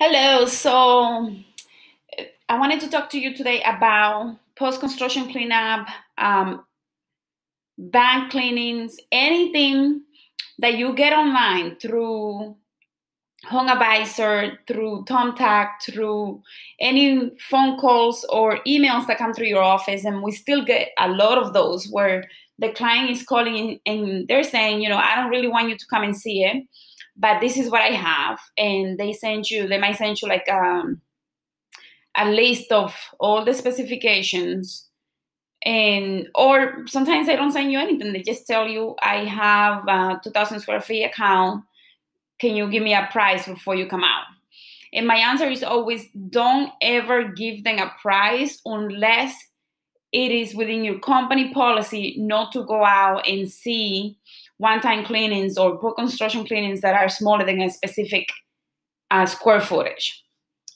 Hello. So I wanted to talk to you today about post construction cleanup, um, bank cleanings, anything that you get online through HomeAdvisor, through Thumbtack, through any phone calls or emails that come through your office. And we still get a lot of those where the client is calling and they're saying, you know, I don't really want you to come and see it but this is what I have. And they send you, they might send you like um, a list of all the specifications. And or sometimes they don't send you anything. They just tell you, I have a 2,000 square feet account. Can you give me a price before you come out? And my answer is always don't ever give them a price unless it is within your company policy not to go out and see one-time cleanings or post-construction cleanings that are smaller than a specific uh, square footage.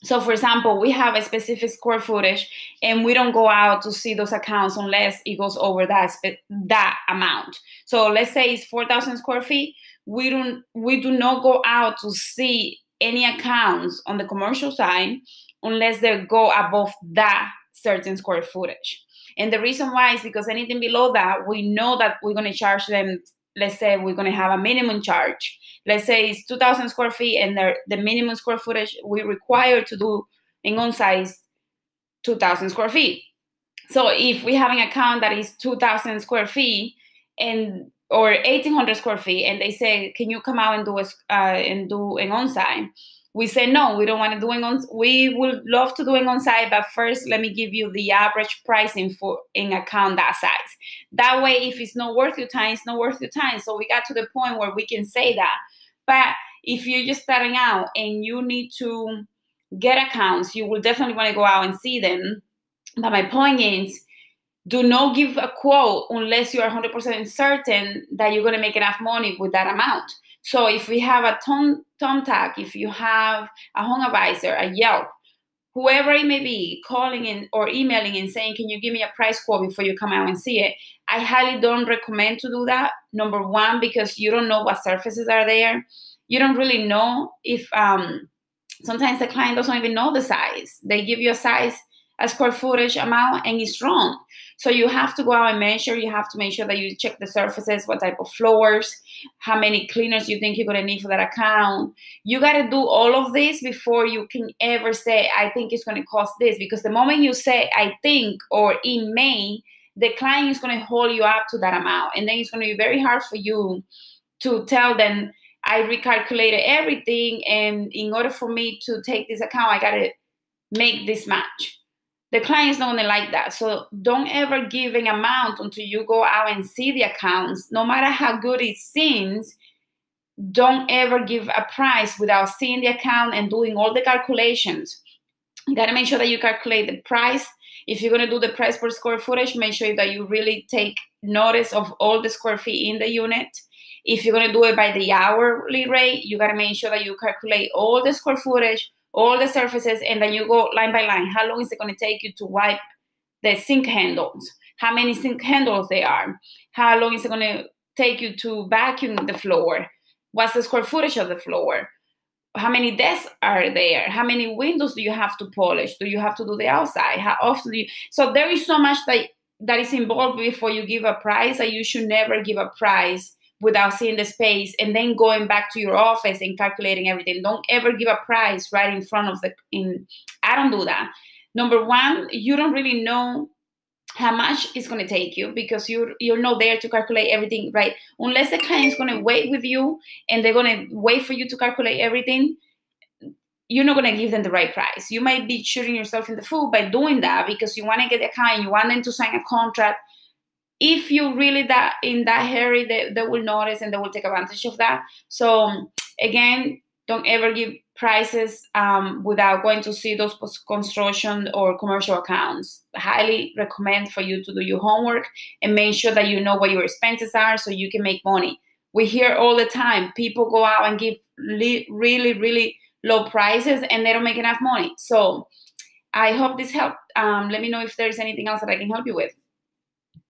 So, for example, we have a specific square footage, and we don't go out to see those accounts unless it goes over that that amount. So, let's say it's four thousand square feet. We don't we do not go out to see any accounts on the commercial side unless they go above that certain square footage. And the reason why is because anything below that, we know that we're going to charge them let's say we're going to have a minimum charge. Let's say it's 2,000 square feet and the minimum square footage we require to do in on-site 2,000 square feet. So if we have an account that is 2,000 square feet and or 1,800 square feet, and they say, "Can you come out and do a, uh, and do an on-site?" We say no we don't want to do it on we would love to do it on site but first let me give you the average pricing for in account that size. That way if it's not worth your time it's not worth your time. So we got to the point where we can say that. But if you're just starting out and you need to get accounts you will definitely want to go out and see them. But my point is do not give a quote unless you are 100% certain that you're going to make enough money with that amount so if we have a Tom Thumbtack, if you have a HomeAdvisor, a Yelp, whoever it may be, calling in or emailing and saying, "Can you give me a price quote before you come out and see it?" I highly don't recommend to do that. Number one, because you don't know what surfaces are there. You don't really know if um, sometimes the client doesn't even know the size. They give you a size a square footage amount and it's wrong. So you have to go out and measure. You have to make sure that you check the surfaces, what type of floors, how many cleaners you think you're gonna need for that account. You gotta do all of this before you can ever say, I think it's gonna cost this. Because the moment you say I think or it may, the client is gonna hold you up to that amount. And then it's gonna be very hard for you to tell them I recalculated everything and in order for me to take this account, I gotta make this match the client's gonna like that. So don't ever give an amount until you go out and see the accounts. No matter how good it seems, don't ever give a price without seeing the account and doing all the calculations. You gotta make sure that you calculate the price. If you're gonna do the price per square footage, make sure that you really take notice of all the square feet in the unit. If you're gonna do it by the hourly rate, you gotta make sure that you calculate all the square footage, all the surfaces, and then you go line by line. How long is it going to take you to wipe the sink handles? How many sink handles there are? How long is it going to take you to vacuum the floor? What's the square footage of the floor? How many desks are there? How many windows do you have to polish? Do you have to do the outside? How often you? So there is so much that that is involved before you give a price that you should never give a price without seeing the space and then going back to your office and calculating everything. Don't ever give a price right in front of the in i don't do that. Number one you don't really know how much it's going to take you because you're you're not there to calculate everything right? Unless the client is going to wait with you and they're going to wait for you to calculate everything you're not going to give them the right price. You might be shooting yourself in the foot by doing that because you want to get the client you want them to sign a contract if you really that in that hurry they, they will notice and they will take advantage of that. So again don't ever give prices um, without going to see those construction or commercial accounts. Highly recommend for you to do your homework and make sure that you know what your expenses are so you can make money. We hear all the time people go out and give really really low prices and they don't make enough money. So i hope this helped. Um, let me know if there's anything else that i can help you with